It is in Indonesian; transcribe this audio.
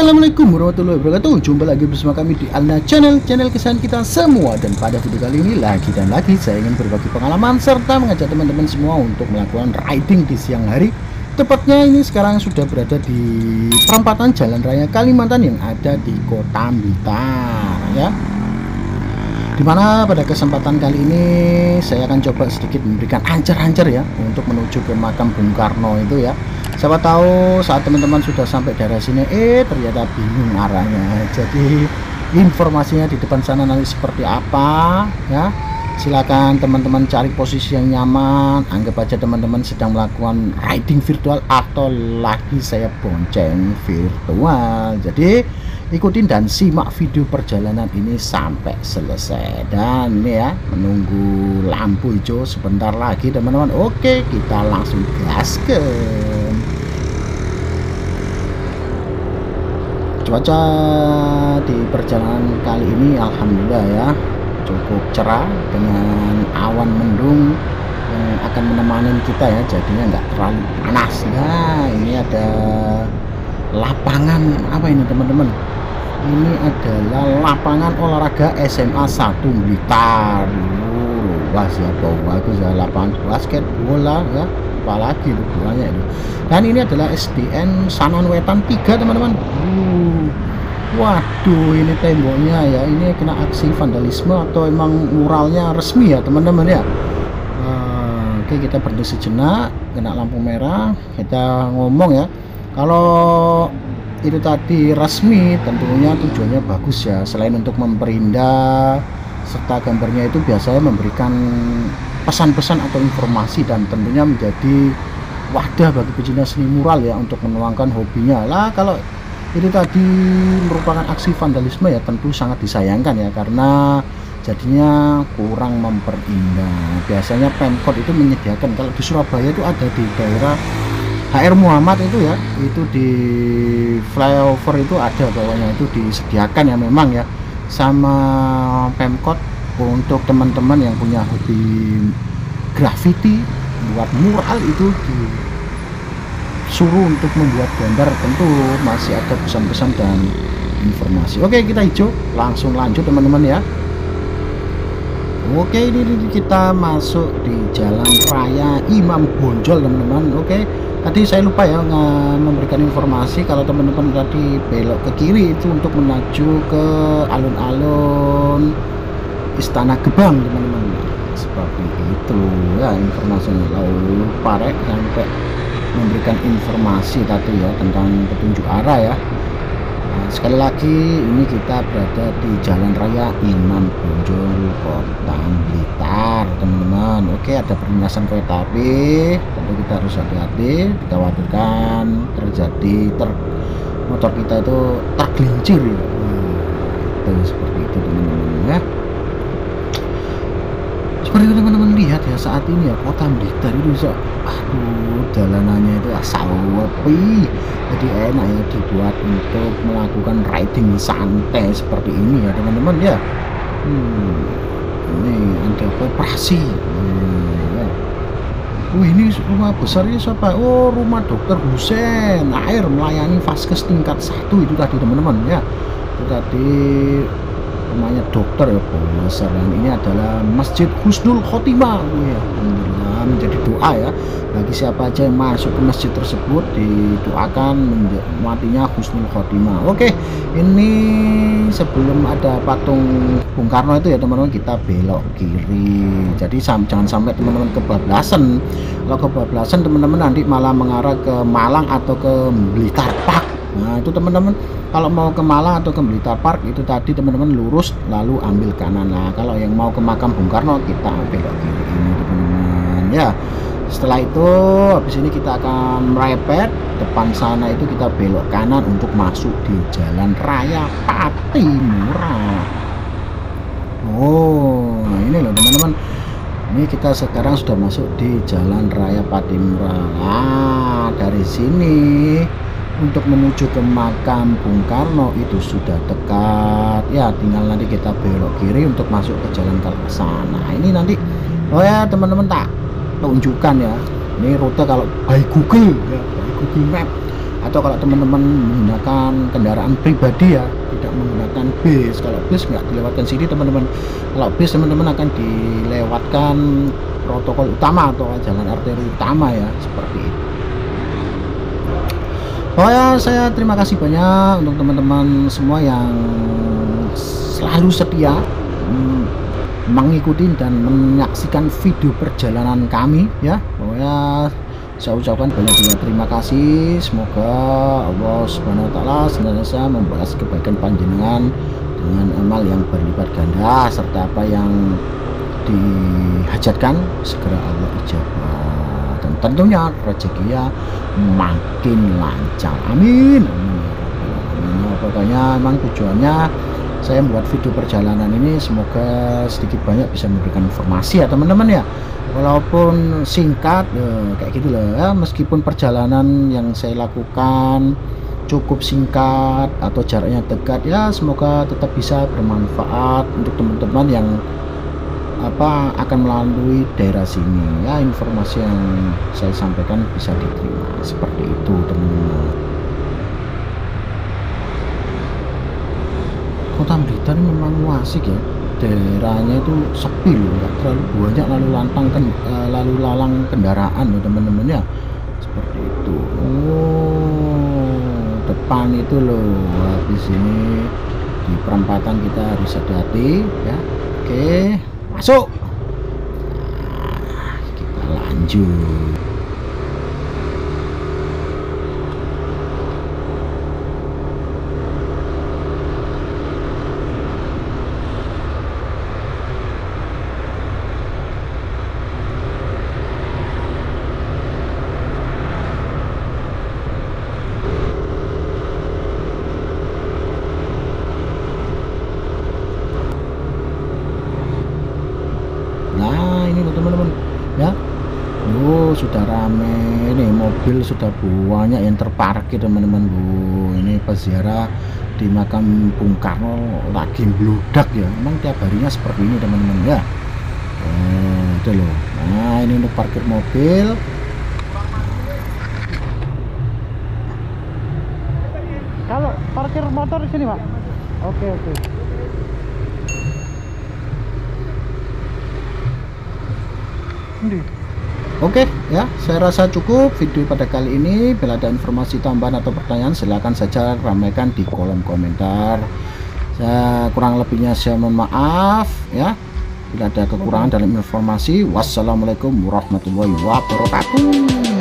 Assalamualaikum warahmatullahi wabarakatuh. Jumpa lagi bersama kami di Alna Channel. Channel kesan kita semua. Dan pada video kali ini lagi dan lagi Saya ingin berbagi pengalaman Serta mengajak teman-teman semua untuk melakukan riding di siang hari. Tepatnya ini sekarang sudah berada di perempatan Jalan Raya Kalimantan Yang ada di Kota Blitar ya. Di mana pada kesempatan kali ini saya akan coba sedikit memberikan ancar-ancar ya untuk menuju ke makam Bung Karno itu ya siapa tahu saat teman-teman sudah sampai daerah sini eh ternyata bingung arahnya. Jadi informasinya di depan sana nanti seperti apa ya. Silakan teman-teman cari posisi yang nyaman. Anggap aja teman-teman sedang melakukan riding virtual atau lagi saya bonceng virtual. Jadi ikutin dan simak video perjalanan ini sampai selesai. Dan ya menunggu lampu hijau sebentar lagi teman-teman. Oke kita langsung gaskan. Cuaca di perjalanan kali ini Alhamdulillah ya cukup cerah dengan awan mendung yang akan menemani kita ya. Jadinya nggak terlalu panas. Nah ini ada lapangan apa ini teman-teman ini adalah lapangan olahraga SMA 1 Blitar luas ya bagus ya lapangan basket bola ya. Apalagi itu bolanya itu. Dan ini adalah SDN Sanan Wetan 3 teman-teman. Uh, waduh ini temboknya ya. Ini kena aksi vandalisme atau emang muralnya resmi ya teman-teman ya? Uh, oke kita berhenti sejenak kena lampu merah kita ngomong ya. Kalau itu tadi resmi tentunya tujuannya bagus ya. Selain untuk memperindah serta gambarnya itu biasanya memberikan pesan-pesan atau informasi dan tentunya menjadi wadah bagi pecinta seni mural ya untuk menuangkan hobinya. Lah kalau itu tadi merupakan aksi vandalisme ya tentu sangat disayangkan ya karena jadinya kurang memperindah. Biasanya Pemkot itu menyediakan kalau di Surabaya itu ada di daerah HR Muhammad itu ya itu di flyover itu ada bawahnya itu disediakan ya memang ya sama Pemkot untuk teman-teman yang punya hobi graffiti buat mural itu disuruh untuk membuat gambar tentu masih ada pesan-pesan dan informasi. Oke kita hijau langsung lanjut teman-teman ya oke ini kita masuk di jalan raya Imam Bonjol teman-teman. Oke tadi saya lupa ya memberikan informasi kalau teman-teman tadi belok ke kiri itu untuk menuju ke alun-alun Istana Gebang teman-teman. Seperti itu ya informasinya. Lalu parek sampai memberikan informasi tadi ya tentang petunjuk arah ya sekali lagi ini kita berada di Jalan Raya Imam Bonjol Kota Blitar teman-teman. Oke ada perlintasan kereta api. Tentu kita harus hati-hati. Dikhawatirkan terjadi ter motor kita itu tergelincir. Nah, itu seperti itu teman-teman ya. Seperti teman-teman lihat ya saat ini ya kota Blitar itu bisa aduh jalanannya itu asal jadi enak ya dibuat untuk melakukan riding santai seperti ini ya teman-teman ya. Hmm, ini ada koperasi hmm, ya. Wih ini rumah besar ini siapa? Oh rumah dokter Husen Air melayani vaskes tingkat satu itu tadi teman-teman ya. Itu tadi rumahnya dokter ya besar dan ini adalah Masjid Husnul Khotimah. Ya menjadi doa ya. Bagi siapa aja yang masuk ke masjid tersebut didoakan matinya Husnul Khotimah. Oke ini sebelum ada patung Bung Karno itu ya teman-teman kita belok kiri. Jadi jangan sampai teman-teman kebablasan. Kalau kebablasan teman-teman nanti malah mengarah ke Malang atau ke Blitar Park. Nah itu teman-teman kalau mau ke Malang atau ke Blitar Park itu tadi teman-teman lurus lalu ambil kanan. Lah kalau yang mau ke makam Bung Karno kita belok kiri ini teman-teman ya setelah itu habis ini kita akan merepet. Depan sana itu kita belok kanan untuk masuk di jalan raya Patimura oh ini loh teman-teman. Ini kita sekarang sudah masuk di jalan raya Patimura nah dari sini untuk menuju ke makam Bung Karno itu sudah dekat. Ya tinggal nanti kita belok kiri untuk masuk ke jalan ke sana. Ini nanti oh ya teman-teman tak tunjukkan ya ini rute kalau by Google ya by Google Map. Atau kalau teman-teman menggunakan kendaraan pribadi ya tidak menggunakan bis. Kalau bis nggak dilewatkan sini teman-teman kalau bis teman-teman akan dilewatkan protokol utama atau jalan arteri utama ya seperti itu. Oh ya, saya terima kasih banyak untuk teman-teman semua yang selalu setia hmm, mengikuti dan menyaksikan video perjalanan kami ya. Oh ya, saya ucapkan banyak-banyak terima kasih. Semoga Allah Subhanahu wa taala senantiasa membalas kebaikan panjenengan dengan amal yang berlipat ganda serta apa yang dihajatkan. Segera Allah ijabah. Dan tentunya rezekinya makin lancar. Amin. Amin amin ya, pokoknya emang tujuannya saya membuat video perjalanan ini semoga sedikit banyak bisa memberikan informasi ya teman-teman ya. Walaupun singkat ya, kayak gitu loh ya. Meskipun perjalanan yang saya lakukan cukup singkat atau jaraknya dekat ya semoga tetap bisa bermanfaat untuk teman-teman yang apa akan melalui daerah sini. Ya informasi yang saya sampaikan bisa diterima. Seperti itu teman-teman kota Blitar memang asik ya. Daerahnya itu sepi loh nggak terlalu banyak lalu lantang kan lalu lalang kendaraan loh teman-teman ya. Seperti itu. Oh depan itu loh. Habis ini di perempatan kita harus hati-hati ya. Oke masuk. Nah, kita lanjut teman-teman. Ya. Oh sudah rame. Ini mobil sudah banyak yang terparkir teman-teman Bu. Ini peziarah di makam Bung Karno lagi bludak ya. Memang tiap harinya seperti ini teman-teman ya. Oh, itu loh. Nah ini untuk parkir mobil. Kalau parkir motor di sini pak? Oke oke Oke ya, saya rasa cukup video pada kali ini. Bila ada informasi tambahan atau pertanyaan, silahkan saja ramaikan di kolom komentar. Saya kurang lebihnya saya mohon maaf ya. Bila ada kekurangan dalam informasi, wassalamualaikum warahmatullahi wabarakatuh.